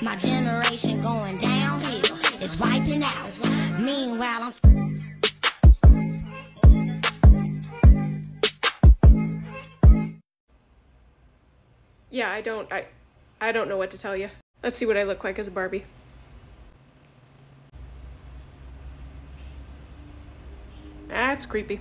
My generation going downhill. It's wiping out. Meanwhile, I'm. Yeah, I don't I I don't know what to tell you. Let's see what I look like as a Barbie. That's creepy.